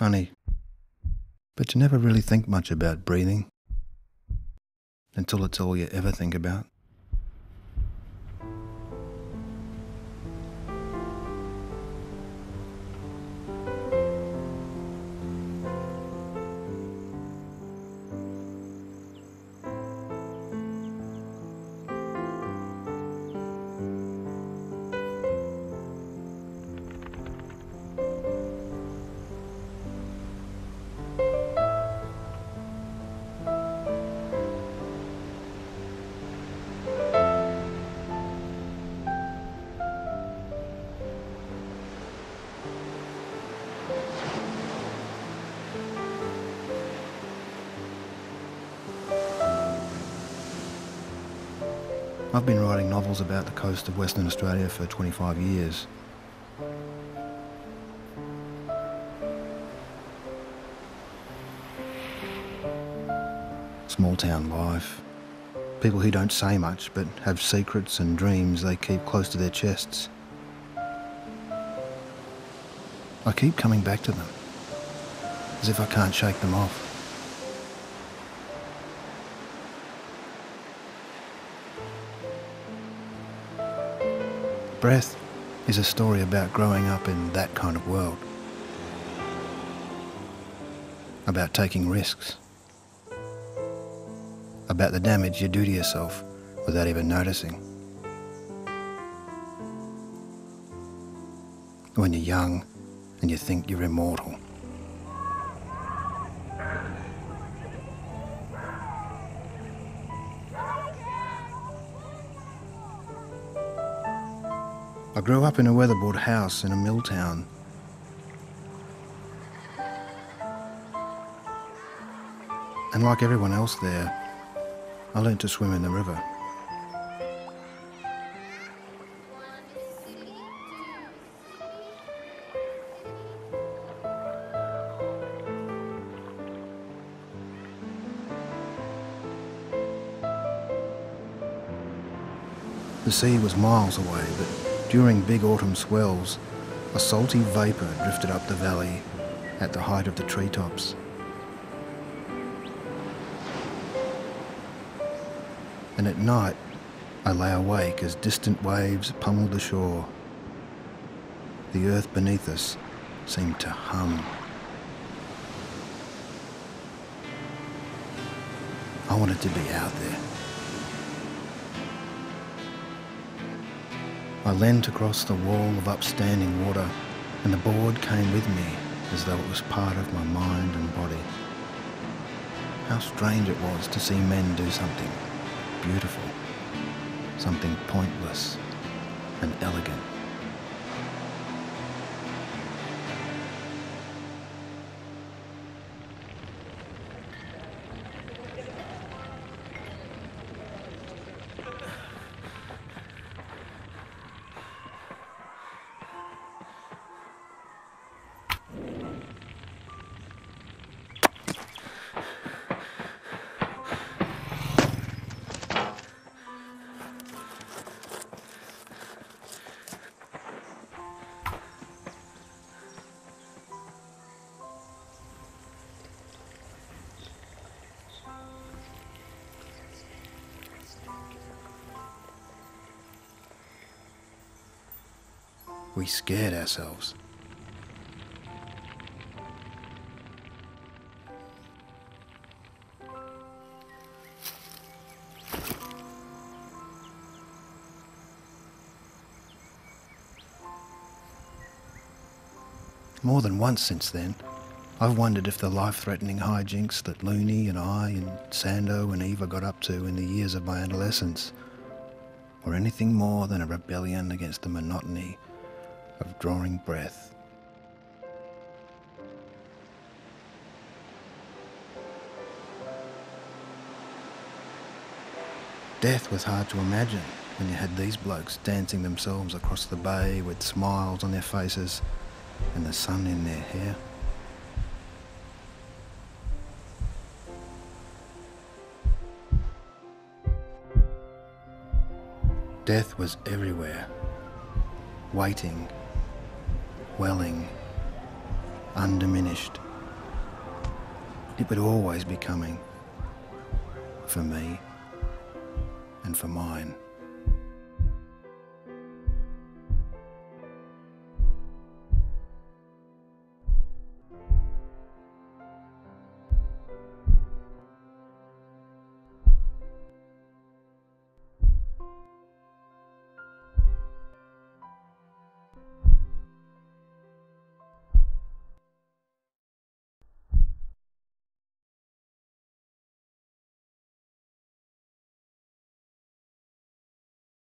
funny, but you never really think much about breathing until it's all you ever think about. I've been writing novels about the coast of Western Australia for 25 years. Small town life. People who don't say much but have secrets and dreams they keep close to their chests. I keep coming back to them, as if I can't shake them off. Breath is a story about growing up in that kind of world. About taking risks. About the damage you do to yourself without even noticing. When you're young and you think you're immortal. I grew up in a weatherboard house in a mill town. And like everyone else there, I learned to swim in the river. The sea was miles away, but during big autumn swells, a salty vapour drifted up the valley at the height of the treetops. And at night, I lay awake as distant waves pummeled the shore. The earth beneath us seemed to hum. I wanted to be out there. I leant across the wall of upstanding water, and the board came with me as though it was part of my mind and body. How strange it was to see men do something beautiful, something pointless and elegant. We scared ourselves. More than once since then, I've wondered if the life-threatening hijinks that Loonie and I and Sando and Eva got up to in the years of my adolescence were anything more than a rebellion against the monotony of drawing breath. Death was hard to imagine when you had these blokes dancing themselves across the bay with smiles on their faces and the sun in their hair. Death was everywhere, waiting, undiminished. It would always be coming for me and for mine.